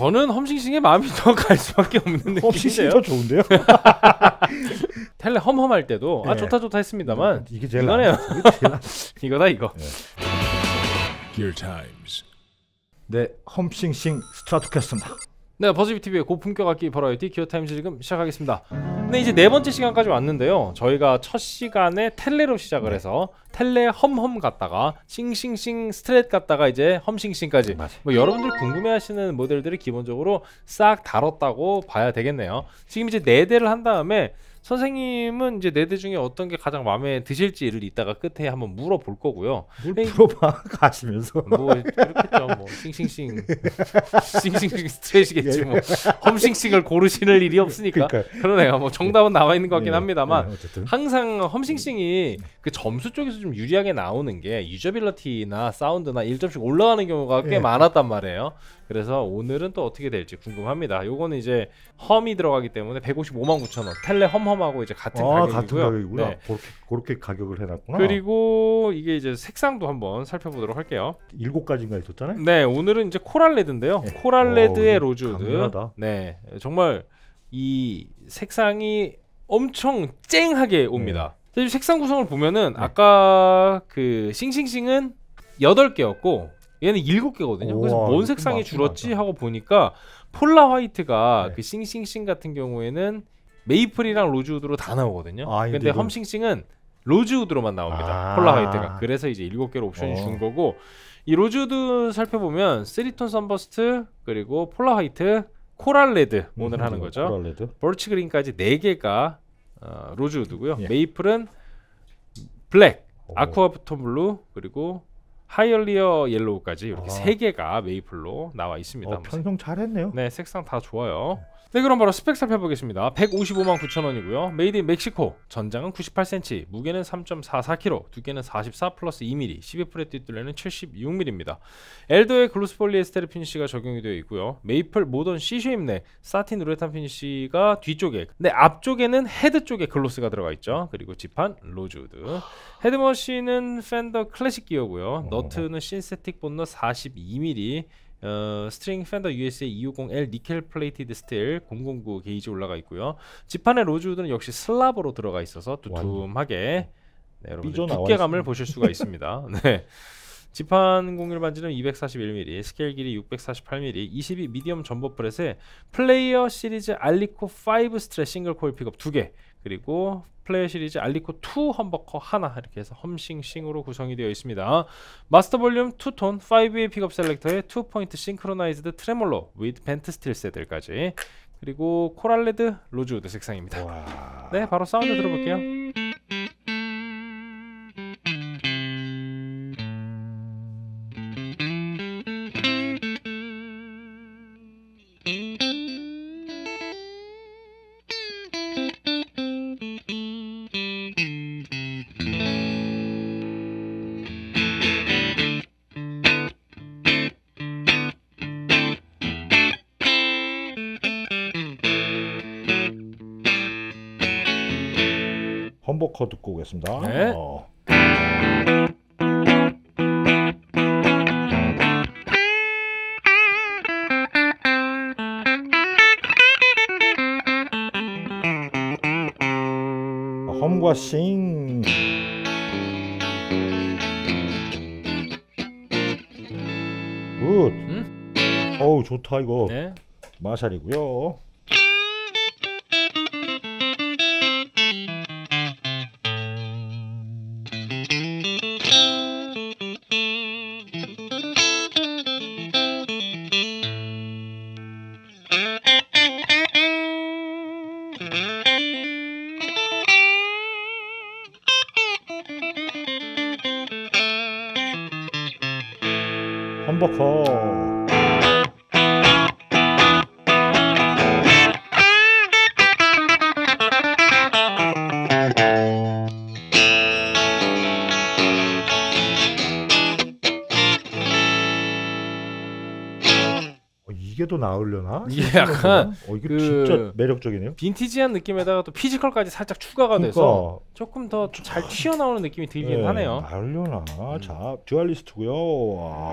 저는 험싱싱에 마음이 더 갈 수밖에 없는 험싱싱 느낌인데요. 더 좋은데요? 텔레 험험할 때도 아 네. 좋다 좋다 했습니다만 이게 제일 이거네요. 나- 이거 다 이거. Gear Times. 네, 험싱싱 스트라토캐스트입니다. 네, 버즈비 TV의 고품격 악기 버라이어티 Gear Times 지금 시작하겠습니다. 네, 이제 네 번째 시간까지 왔는데요. 저희가 첫 시간에 텔레로 시작을 해서 텔레 험험 갔다가 싱싱싱 스트랫 갔다가 이제 험싱싱까지. 뭐 여러분들 궁금해하시는 모델들을 기본적으로 싹 다뤘다고 봐야 되겠네요. 지금 이제 네 대를 한 다음에 선생님은 이제 네 대 중에 어떤 게 가장 마음에 드실지를 이따가 끝에 한번 물어볼 거고요. 뭘. 물어봐 가시면서. 뭐 그렇겠죠. 뭐 싱싱싱 싱싱싱 스트레이겠지 뭐 험싱싱을 고르시는 일이 없으니까 그러니까. 그러네요. 뭐 정답은 나와 있는 것 같긴 네, 합니다만 네, 어쨌든 항상 험싱싱이 그 점수 쪽에서 좀 유리하게 나오는 게 유저빌리티나 사운드나 1점씩 올라가는 경우가 꽤 네. 많았단 말이에요. 그래서 오늘은 또 어떻게 될지 궁금합니다. 요거는 이제 험이 들어가기 때문에 155만 9천 원. 텔레 험험하고 이제 같은 아, 가격이고요. 같은 가격이구나. 네. 그렇게 그렇게 가격을 해놨구나. 그리고 이게 이제 색상도 한번 살펴보도록 할게요. 일곱 가지인가 있었잖아요. 네, 오늘은 이제 Coral Red인데요. 네. Coral Red의 어, 로즈우드. 강렬하다. 네, 정말 이 색상이 엄청 쨍하게 옵니다. 사실 색상 구성을 보면은 네. 아까 그 싱싱싱은 8개였고 얘는 7개거든요. 그래서 우와, 뭔 색상이 줄었지 많다. 하고 보니까 Polar White가 네. 그 싱싱싱 같은 경우에는 maple이랑 로즈우드로 다 나오거든요. 아, 근데 이건- 험싱싱은 로즈우드로만 나옵니다. 아. Polar White가. 그래서 이제 7개로 옵션이 어. 준 거고 이 로즈우드 살펴보면 three-tone sunburst 그리고 Polar White Coral Red 오늘 음, 하는 거죠. Coral Red. Birch Green까지 4개가 어, 로즈우드고요. 예. maple은 Black, 오. Aquatone Blue 그리고 Hialeah Yellow까지 이렇게 아. 세 개가 maple로 나와 있습니다. 어, 편성 잘했네요. 네, 색상 다 좋아요. 네, 그럼 바로 스펙 살펴보겠습니다. 155만 9천 원이고요. Made in Mexico. 전장은 98cm, 무게는 3.44kg, 두께는 44 플러스 2mm, 12 fret 뒷둘레는 76mm입니다. Alder의 gloss polyester finish가 적용이 되어 있고요. 메이플 모던 C쉐입 사틴 우레탄 피니시가 뒤쪽에, 네 앞쪽에는 헤드 쪽에 gloss가 들어가 있죠. 그리고 지판 로즈우드. Head machine은 Fender classic gear고요. 너트는 synthetic bone 어 42mm. 어, string Fender USA 250L nickel plated steel 009 게이지 올라가 있고요. 지판의 로즈우드는 역시 slab로 들어가 있어서 두툼하게 네, 삐져나와 두께감을. 보실 수가 있습니다. 네. 지판 곡률 반지름은 241mm, 스케일 길이 648mm, 22 medium jumbo fret에 Player Series Alnico 5 Strat single coil pickup 2개, 그리고 Player Series Alnico 2 humbucker 하나 이렇게 해서 험싱싱으로 구성이 되어 있습니다. 마스터 볼륨 2톤 5웨이 픽업 셀렉터에 2포인트 싱크로나이즈드 트레몰로 with 벤트 스틸 세들까지 그리고 Coral Red 로즈우드 색상입니다. 와. 네, 바로 사운드 들어볼게요. 험버커 듣고 오겠습니다. 네. 어. 험과 싱. 굿. 음? 어우 좋다 이거. 네. 마샬이고요. 또 나오려나? 이게 예, 약간 어, 이거 그 진짜 매력적이네요. 빈티지한 느낌에다가 또 피지컬까지 살짝 추가가 그러니까. 돼서 조금 더 잘 튀어나오는 느낌이 들긴 네, 하네요. 나오려나? 음. 자, 듀얼리스트고요. 와.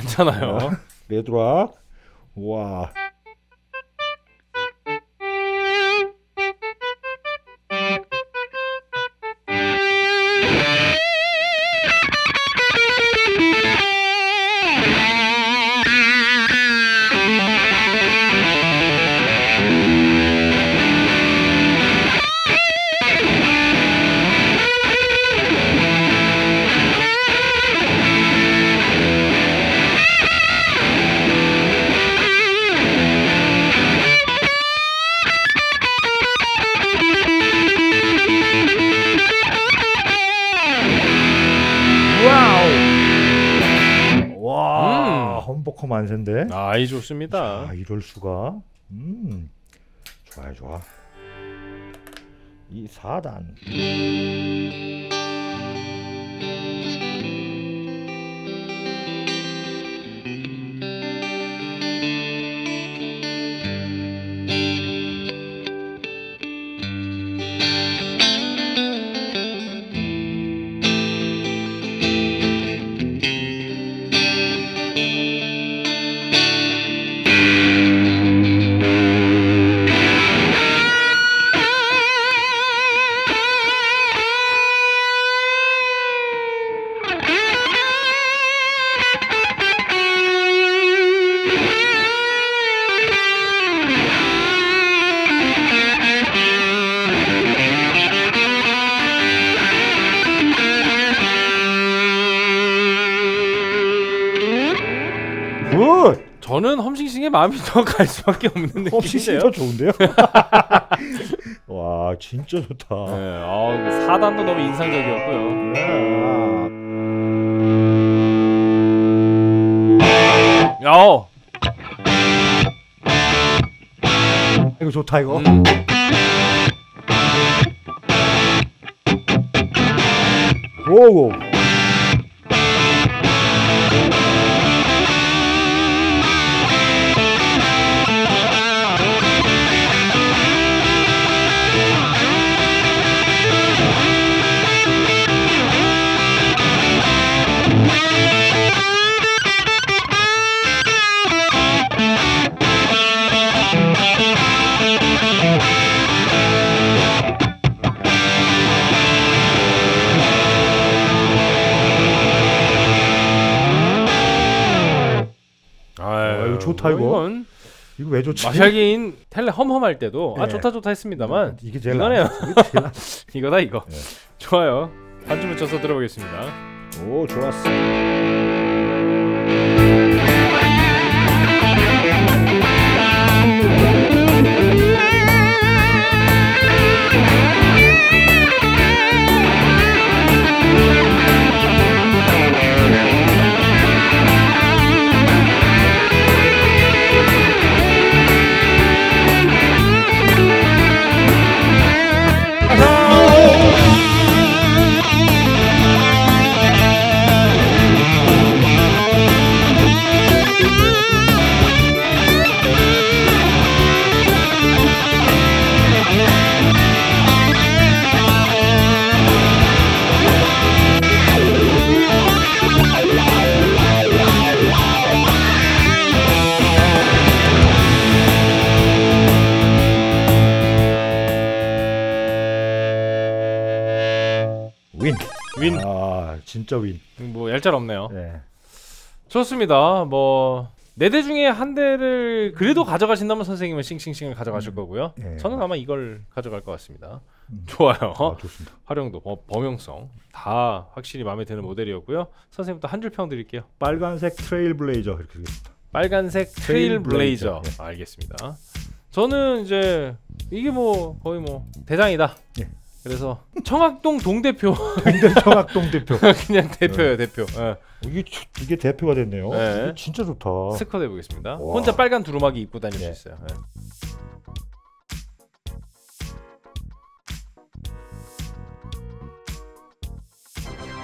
괜찮아요. 레드락. 와. 험버커 만세인데. 아이 좋습니다. 아 이럴 수가. 음. 좋아요 좋아. 이 4단. 저는 험싱싱의 마음이 더 갈 수밖에 없는 느낌인데요. 좋은데요? 와 진짜 좋다. 네, 아, 4단도 너무 인상적이었고요. 야. 야, 이거 좋다 이거. 음, 오고. 좋다, 이거. 이건 이거 왜 좋지? 마샬긴 텔레 험험할 때도 아 네. 좋다 좋다 했습니다만 이게 제일 이거네요. 나- 이거다 이거. 네. 좋아요. 반주 붙여서 들어보겠습니다. 오 좋았어. Win. Win. 아 진짜 win. 뭐 얄짤 없네요. 네. 좋습니다. 뭐 네 대 중에 한 대를 그래도 가져가신다면 선생님은 싱싱싱을 가져가실 거고요. 네. 저는 아마 이걸 가져갈 것 같습니다. 음. 좋아요. 아 좋습니다. 활용도, 어, 범용성 다 확실히 마음에 드는 모델이었고요. 선생님부터 한 줄 평 드릴게요. 빨간색 trail blazer 이렇게 되겠습니다. 빨간색 trail trail blazer. Blazer. 알겠습니다. 저는 이제 이게 뭐 거의 뭐 대장이다. 예. 그래서 청학동 동대표 근데 청학동 대표. 그냥 대표예요 대표. 예. 어, 이게 주- 이게 대표가 됐네요. 네. 이게 진짜 좋다. 스코어 해보겠습니다. 와. 혼자 빨간 두루마기 입고 다닐 네. 수 있어요. 예.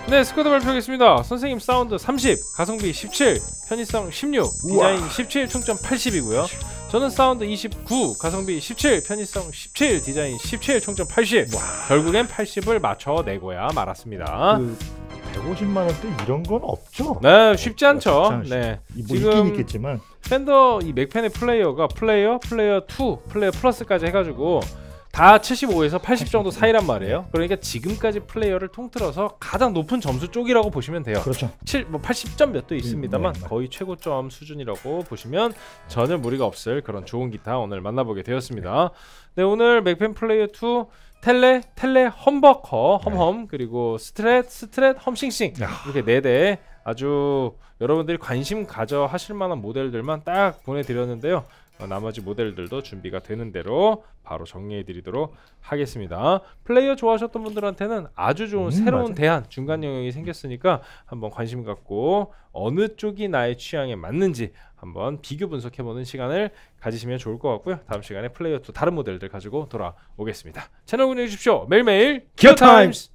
네, 스코어 발표하겠습니다. 선생님 사운드 30, 가성비 17, 편의성 16, 우와. 디자인 17, 총점 80이고요. 저는 사운드 29, 가성비 17, 편의성 17, 디자인 17, 총점 80. 결국엔 80을 맞춰내고야 말았습니다. 그 150만 원대 이런 건 없죠. 네, 쉽지 않죠. 쉽지 않죠. 네. 뭐 있긴 있겠지만 Fender 이 멕펜의 Player가 Player, Player 2, Player Plus까지 해가지고 다 75에서 80 정도 사이란 말이에요. 그러니까 지금까지 Player를 통틀어서 가장 높은 점수 쪽이라고 보시면 돼요. 그렇죠. 7, 뭐 80점 몇도 있습니다만 네, 네. 거의 최고점 수준이라고 보시면 전혀 무리가 없을 그런 좋은 기타 오늘 만나보게 되었습니다. 네 오늘 맥펜 플레이어 2 텔레, 텔레 humbucker, 험험 그리고 Strat, Strat, 험싱싱 야. 이렇게 네대 아주 여러분들이 관심 가져 하실 만한 모델들만 딱 보내드렸는데요. 어, 나머지 모델들도 준비가 되는 대로 바로 정리해 드리도록 하겠습니다. 플레이어 좋아하셨던 분들한테는 아주 좋은 음, 새로운 맞아요. 대안 중간 영역이 생겼으니까 한번 관심 갖고 어느 쪽이 나의 취향에 맞는지 한번 비교 분석해 보는 시간을 가지시면 좋을 것 같고요. 다음 시간에 플레이어 2 다른 모델들 가지고 돌아오겠습니다. 채널 구독해 주십시오. 매일매일 기어 타임스.